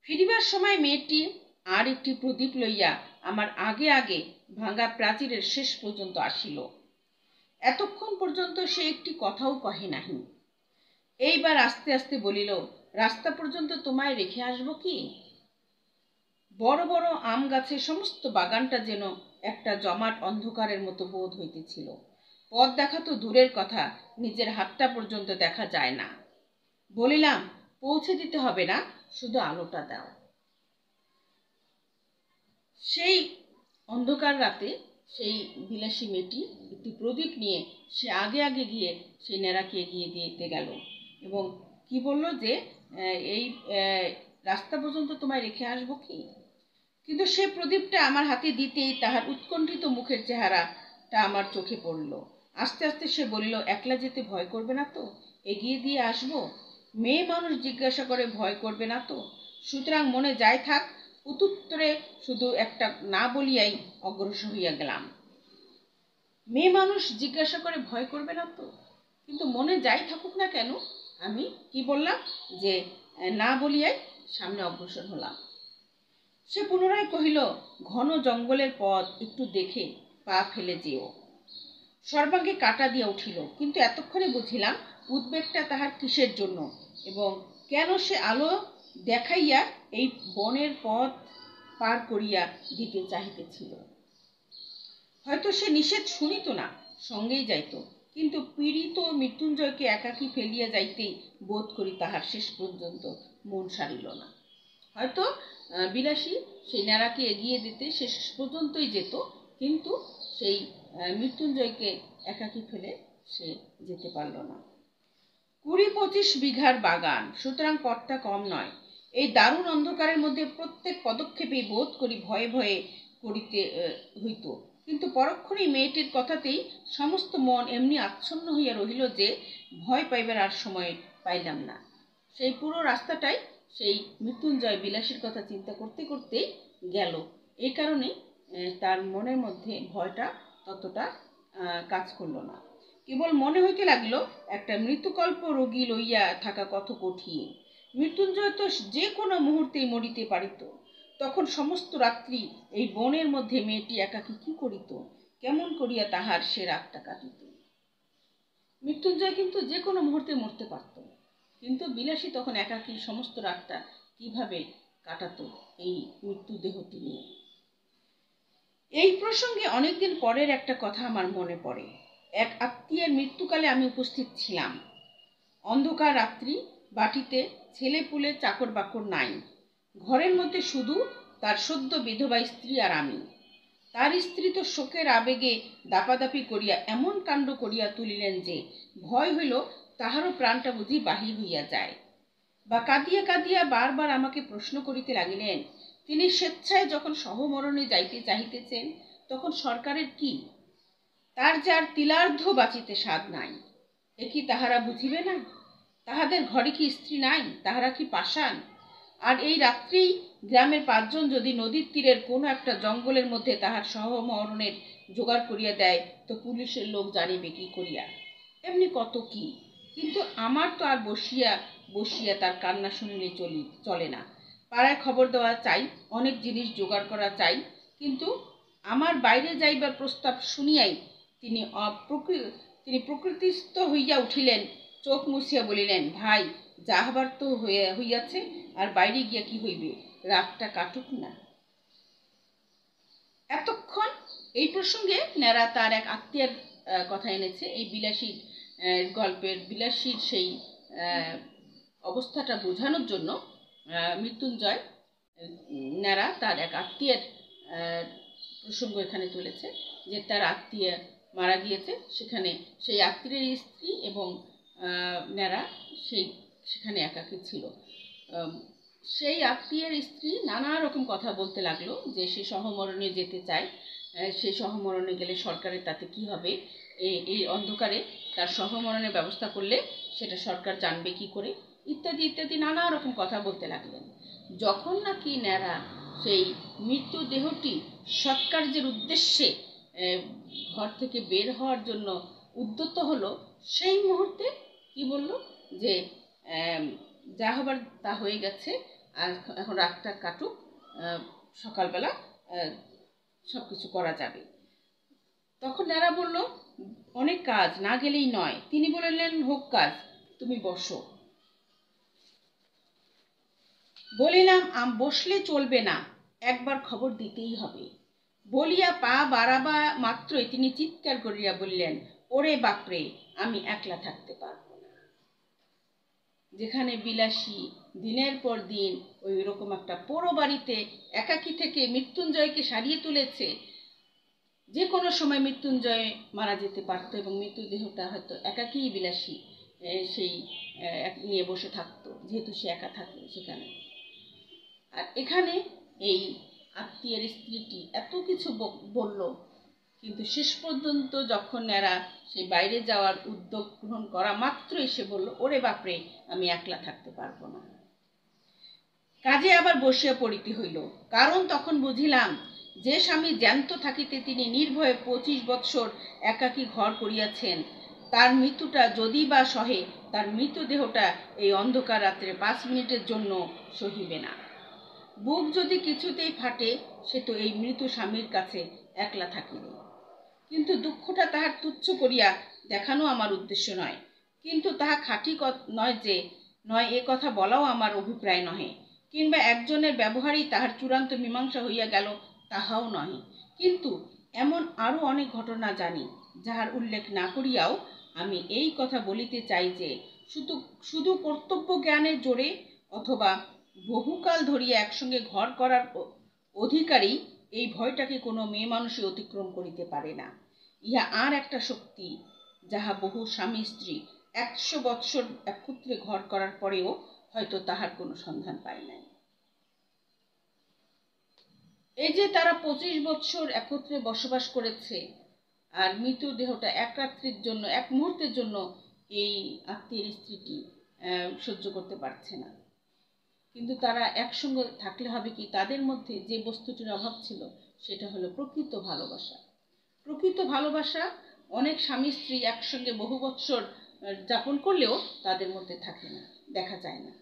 ফিরিবার সময় মেয়েটি আর একটি প্রদীপ লইয়া আমার আগে আগে ভাঙা প্রাচীরের শেষ পর্যন্ত আসিল। এতক্ষণ পর্যন্ত সে একটি কথাও কহে নাহি। এইবার আস্তে আস্তে বলিল, রাস্তা পর্যন্ত তোমায় রেখে আসব কি? বড় বড় আম গাছের সমস্ত বাগানটা যেন একটা জমাট অন্ধকারের মতো বোধ হইতেছিল। পথ দেখা তো দূরের কথা, নিজের হাতটা পর্যন্ত দেখা যায় না। বলিলাম, পৌঁছে দিতে হবে না, শুধু আলোটা দাও। সেই অন্ধকার রাতে সেই বিলাসী মেয়েটি একটি প্রদীপ নিয়ে সে আগে আগে গিয়ে সেই ন্যাড়াকে এগিয়ে দিতে গেল। এবং কি বলল যে এই রাস্তা পর্যন্ত তোমায় রেখে আসব কি? কিন্তু সে প্রদীপটা আমার হাতে দিতেই তাহার উৎকণ্ঠিত মুখের চেহারাটা আমার চোখে পড়ল। আস্তে আস্তে সে বলিল, একলা যেতে ভয় করবে না তো? এগিয়ে দিয়ে আসব? মেয়ে মানুষ জিজ্ঞাসা করে ভয় করবে না তো? সুতরাং মনে যাই থাক, উত্তরে শুধু একটা না বলিয়াই অগ্রসর হইয়া গেলাম। মেয়ে মানুষ জিজ্ঞাসা করে ভয় করবে না তো? কিন্তু মনে যাই থাকুক না কেন আমি কি বললাম? যে না বলিয়াই সামনে অগ্রসর হলাম। সে পুনরায় কহিল, ঘন জঙ্গলের পথ একটু দেখে পা ফেলে যেও। সর্বাঙ্গে কাটা দিয়া উঠিল, কিন্তু এতক্ষণে বুঝিলাম উদ্বেগটা তাহার কিসের জন্য এবং কেন সে আলো দেখাইয়া এই বনের পথ পার করিয়া দিতে চাহিতেছিল। হয়তো সে নিষেধ শুনিত না, সঙ্গেই যাইত। কিন্তু পীড়িত মৃত্যুঞ্জয়কে একাকী ফেলিয়া যাইতেই বোধ করি তাহার শেষ পর্যন্ত মন সারিল না। হয়তো বিলাসী সেই ন্যাড়াকে এগিয়ে দিতে শেষ পর্যন্তই যেত, কিন্তু সেই মৃত্যুঞ্জয়কে একাকী ফেলে সে যেতে পারল না। কুড়ি পঁচিশ বিঘার বাগান, সুতরাং পথটা কম নয়। এই দারুণ অন্ধকারের মধ্যে প্রত্যেক পদক্ষেপে বোধ করি ভয়ে ভয়ে করিতে হইত। কিন্তু পরক্ষণেই মেয়েটির কথাতেই সমস্ত মন এমনি আচ্ছন্ন হইয়া রহিল যে ভয় পাইবার আর সময় পাইলাম না। সেই পুরো রাস্তাটাই সেই মৃত্যুঞ্জয় বিলাসীর কথা চিন্তা করতে করতেই গেল। এই কারণে তার মনের মধ্যে ভয়টা ততটা কাজ করল না। কেবল মনে হইতে লাগল, একটা মৃত্যুকল্প রোগী লইয়া থাকা কত কঠিন। মৃত্যুঞ্জয় তো যে কোনো মুহূর্তেই মরিতে পারিত। তখন সমস্ত রাত্রি এই বনের মধ্যে মেয়েটি একাকী কি করিত? কেমন করিয়া তাহার সে রাতটা কাটিত? মৃত্যুঞ্জয় কিন্তু যে কোনো মুহূর্তে মরতে পারত। কিন্তু বিলাসী তখন একাকী সমস্ত রাতটা কীভাবে কাটাতো এই মৃত্যু দেহটি নিয়ে? এই প্রসঙ্গে অনেকদিন পরের একটা কথা আমার মনে পড়ে। এক আত্মীয়ের মৃত্যুকালে আমি উপস্থিত ছিলাম। অন্ধকার রাত্রি, বাটিতে ছেলে পুলে চাকর বাকর নাই। ঘরের মধ্যে শুধু তার সদ্য বিধবা স্ত্রী আর আমি। তার স্ত্রী তো শোকের আবেগে দাপাদাপি করিয়া এমন কাণ্ড করিয়া তুলিলেন যে ভয় হইল তাহারও প্রাণটা বুঝি বাহির হইয়া যায়। বা কাঁদিয়া কাঁদিয়া বারবার আমাকে প্রশ্ন করিতে লাগিলেন, তিনি স্বেচ্ছায় যখন সহমরণে যাইতে চাহিতেছেন, তখন সরকারের কি? তার যার তিলার্ধ বাঁচিতে স্বাদ নাই। এ কি তাহারা বুঝিবে না? তাহাদের ঘরে কি স্ত্রী নাই? তাহারা কি পাষাণ? আর এই রাত্রেই গ্রামের পাঁচজন যদি নদীর তীরের কোনো একটা জঙ্গলের মধ্যে তাহার সহমরণের জোগাড় করিয়া দেয়, তো পুলিশের লোক জানিবে কি করিয়া। এমনি কত কি? কিন্তু আমার তো আর বসিয়া বসিয়া তার কান্না শুনিলে চলি, চলে না। পাড়ায় খবর দেওয়া চাই, অনেক জিনিস জোগাড় করা চাই, কিন্তু আমার বাইরে যাইবার প্রস্তাব শুনিয়াই তিনি তিনি প্রকৃতিস্থ হইয়া উঠিলেন, চোখ মুছিয়া বলিলেন, ভাই যা হবার তো হইয়া হইয়াছে আর বাইরে গিয়া কি হইবে? রাগটা কাটুক না। এতক্ষণ এই প্রসঙ্গে ন্যাড়া তার এক আত্মীয়ের কথা এনেছে। এই বিলাসীর গল্পের বিলাসীর সেই অবস্থাটা বোঝানোর জন্য মৃত্যুঞ্জয়, ন্যাড়া তার এক আত্মীয়ের প্রসঙ্গ এখানে তুলেছে যে তার আত্মীয় মারা গিয়েছে। সেখানে সেই আত্মীয়ের স্ত্রী এবং ন্যাড়া সেই, সেখানে একাকী ছিল। সেই আত্মীয়ের স্ত্রী নানা রকম কথা বলতে লাগল যে সে সহমরণে যেতে চায়। সে সহমরণে গেলে সরকারের তাতে কি হবে? এই অন্ধকারে তার সহমরণের ব্যবস্থা করলে সেটা সরকার জানবে কি করে? ইত্যাদি ইত্যাদি নানা রকম কথা বলতে লাগলেন। যখন নাকি ন্যাড়া সেই মৃত্যু সৎকার্যের উদ্দেশ্যে ঘর থেকে বের হওয়ার জন্য উদ্যত হলো, সেই মুহূর্তে কি বলল? যে যা হবার তা হয়ে গেছে, আর এখন রাতটা কাটুক সকালবেলা সব কিছু করা যাবে। তখন ন্যাড়া বলল, অনেক কাজ, না গেলেই নয়। তিনি বললেন, হোক কাজ, তুমি বসো। বলিলাম, আম বসলে চলবে না, একবার খবর দিতেই হবে। বলিয়া পা বাড়াবা মাত্রই তিনি চিৎকার করিয়া বললেন, ওরে বাপরে, আমি একলা থাকতে পারব যেখানে বিলাসী দিনের পর দিন ওই রকম একটা পোড়ো বাড়িতে একাকি থেকে মৃত্যুঞ্জয়কে সারিয়ে তুলেছে, যে কোনো সময় মৃত্যুঞ্জয় মারা যেতে পারত এবং মৃত্যুদেহটা হয়তো একাকী বিলাসী সেই নিয়ে বসে থাকতো, যেহেতু সে একা থাকে সেখানে। আর এখানে এই আত্মীয়ের স্ত্রীটি এত কিছু বলল কিন্তু শেষ পর্যন্ত যখন এরা সেই বাইরে যাওয়ার উদ্যোগ গ্রহণ করা মাত্রই সে বলল, ওরে বাপরে, আমি একলা থাকতে পারব না। কাজে আবার বসিয়া পড়িতে হইল। কারণ তখন বুঝিলাম, যে স্বামী জ্যান্ত থাকিতে তিনি নির্ভয়ে পঁচিশ বৎসর একাকী ঘর করিয়াছেন, তার মৃত্যুটা যদি বা সহে, তার মৃতদেহটা এই অন্ধকার রাত্রে পাঁচ মিনিটের জন্য সহিবে না। বুক যদি কিছুতেই ফাটে, সে তো এই মৃত স্বামীর কাছে একলা থাকিবে। কিন্তু দুঃখটা তাহার তুচ্ছ করিয়া দেখানো আমার উদ্দেশ্য নয়। কিন্তু তাহা খাঁটি নয় যে, নয় এ কথা বলাও আমার অভিপ্রায় নহে। কিংবা একজনের ব্যবহারই তাহার চূড়ান্ত মীমাংসা হইয়া গেল তাহাও নহে। কিন্তু এমন আরও অনেক ঘটনা জানি, যাহার উল্লেখ না করিয়াও আমি এই কথা বলিতে চাই যে, শুধু শুধু কর্তব্য জ্ঞানের জোরে অথবা বহুকাল ধরিয়া একসঙ্গে ঘর করার অধিকারী এই ভয়টাকে কোনো মেয়ে মানুষই অতিক্রম করিতে পারে না। ইহা আর একটা শক্তি, যাহা বহু স্বামী স্ত্রী একশো বৎসর একত্রে ঘর করার পরেও হয়তো তাহার কোনো সন্ধান পায় নাই। এই যে তারা পঁচিশ বৎসর একত্রে বসবাস করেছে, আর মৃতদেহটা এক রাত্রির জন্য, এক মুহূর্তের জন্য এই আত্মীয়ের স্ত্রীটি সহ্য করতে পারছে না। কিন্তু তারা একসঙ্গে থাকলে হবে কি? তাদের মধ্যে যে বস্তুটির অভাব ছিল, সেটা হলো প্রকৃত ভালোবাসা। প্রকৃত ভালোবাসা অনেক স্বামী স্ত্রী একসঙ্গে বহু বৎসর যাপন করলেও তাদের মধ্যে থাকে না, দেখা যায় না।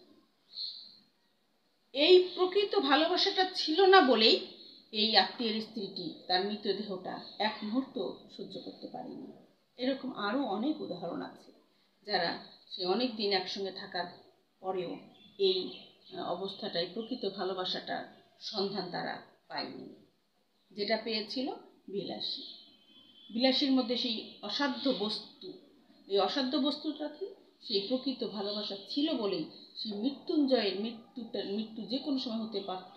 এই প্রকৃত ভালোবাসাটা ছিল না বলেই এই আত্মীয়ের স্ত্রীটি তার মৃতদেহটা এক মুহূর্ত সহ্য করতে পারেনি। এরকম আরও অনেক উদাহরণ আছে, যারা সে অনেক দিন একসঙ্গে থাকার পরেও এই অবস্থাটাই প্রকৃত ভালোবাসাটার সন্ধান তারা পায়নি, যেটা পেয়েছিল বিলাসী। বিলাসীর মধ্যে সেই অসাধ্য বস্তু, এই অসাধ্য বস্তুটা কি সেই প্রকৃত ভালোবাসা ছিল বলেই সেই মৃত্যুঞ্জয়ের মৃত্যুটা, মৃত্যু যে কোনো সময় হতে পারত,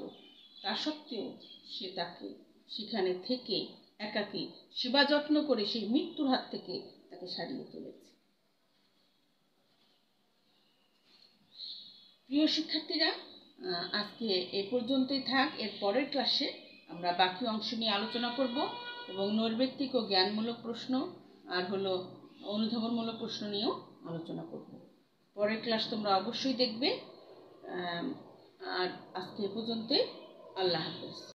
তা সত্ত্বেও সে তাকে সেখানে থেকে একাকী সেবা যত্ন করে সেই মৃত্যুর হাত থেকে তাকে সারিয়ে তুলেছে। প্রিয় শিক্ষার্থীরা আজকে এ পর্যন্তই থাক। এর পরের ক্লাসে আমরা বাকি অংশ নিয়ে আলোচনা করব এবং নৈর্ব্যক্তিক ও জ্ঞানমূলক প্রশ্ন আর হলো অনুধাবনমূলক প্রশ্ন নিয়েও আলোচনা করব। পরের ক্লাস তোমরা অবশ্যই দেখবে। আর আজকে এ পর্যন্তই। আল্লাহ হাফেজ।